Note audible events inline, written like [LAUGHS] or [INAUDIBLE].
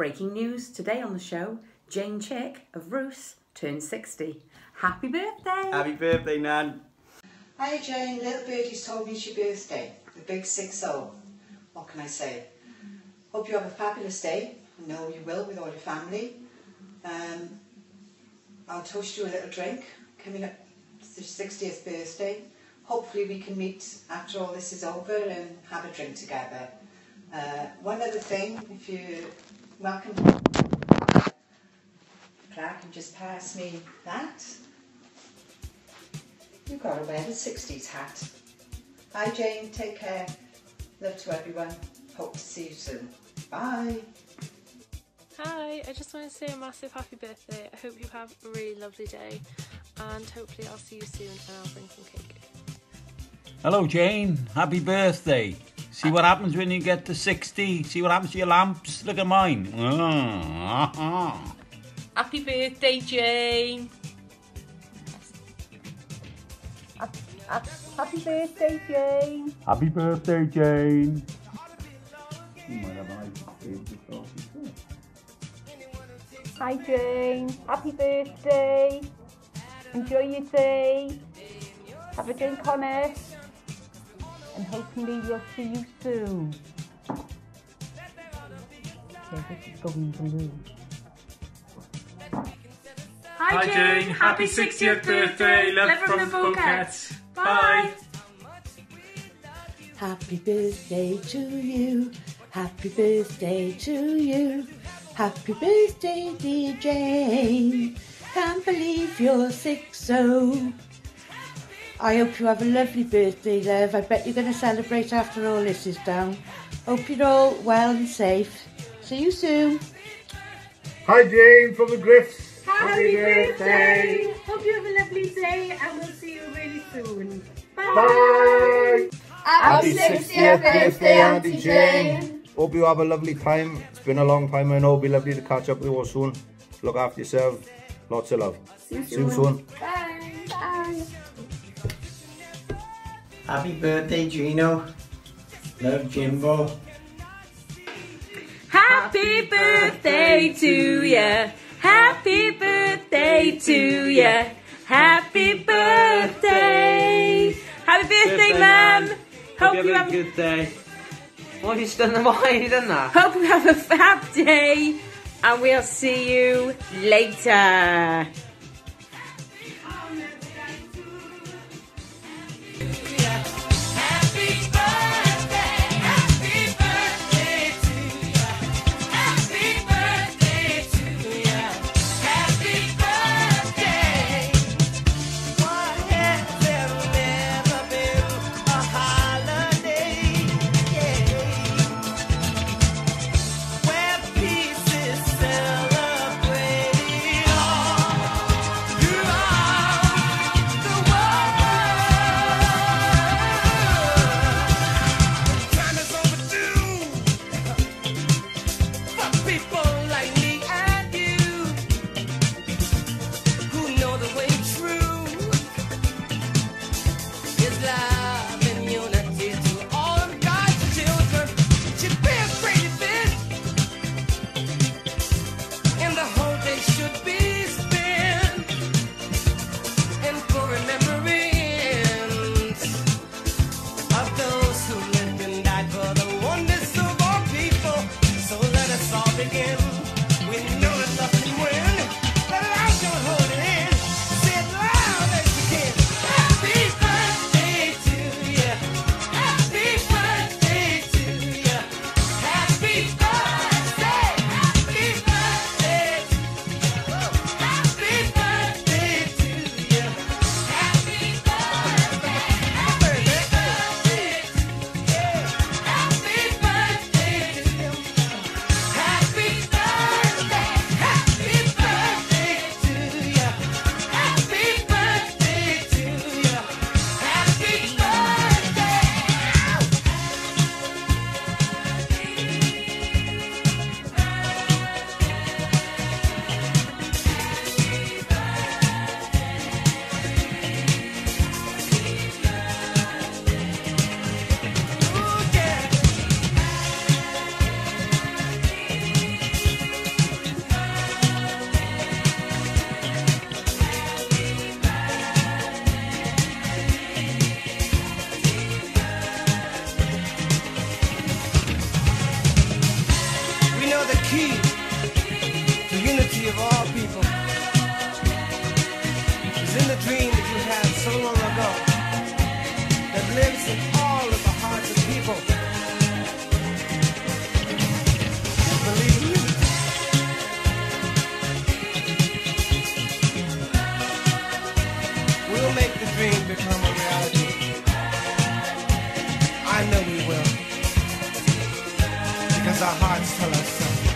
Breaking news today on the show Jane Chick of Roos turned 60. Happy birthday! Happy birthday, Nan. Hi Jane, little birdie's told me it's your birthday, the big 6-0. What can I say? Hope you have a fabulous day. I know you will with all your family. Um, I'll toast you a little drink coming up to your 60th birthday. Hopefully we can meet after all this is over and have a drink together. Uh, one other thing, if you welcome Clark can just pass me that. You've got to wear the 60s hat. Hi Jane, take care. Love to everyone. Hope to see you soon. Bye. Hi, I just want to say a massive happy birthday. I hope you have a really lovely day and hopefully I'll see you soon and I'll bring some cake. Hello, Jane. Happy birthday. See what happens when you get to 60. See what happens to your lamps. Look at mine. [LAUGHS] Happy birthday, Jane. Happy birthday, Jane. Happy birthday, Jane. You might have an ice Hi, Jane. Happy birthday. Enjoy your day. Have a drink on it. And hopefully we'll see you soon. Okay, this is going blue. Hi, Jane. Happy 60th birthday. Love, from, the Bouquets. Bye. Happy birthday to you. Happy birthday to you. Happy birthday, dear Jane. Can't believe you're six so. I hope you have a lovely birthday, love. I bet you're going to celebrate after all this is done. Hope you're all well and safe. See you soon. Hi Jane from the Griffs. Happy birthday. Hope you have a lovely day and we'll see you really soon. Bye. Happy 60th birthday, Auntie Jane. Hope you have a lovely time. It's been a long time. I know it'll be lovely to catch up with you all soon. Look after yourself. Lots of love. See you soon. Bye. Bye. Happy birthday, Gino. Love, Jimbo. Happy birthday to ya. Happy birthday to ya. Happy birthday. Happy birthday, Mum. Hope you have a good day. Why have you done the why have you done that? Hope you have a fab day, and we'll see you later. Yeah. of all people is in the dream that you had so long ago that lives in all of the hearts of people. Believe me. We'll make the dream become a reality. I know we will. Because our hearts tell us so.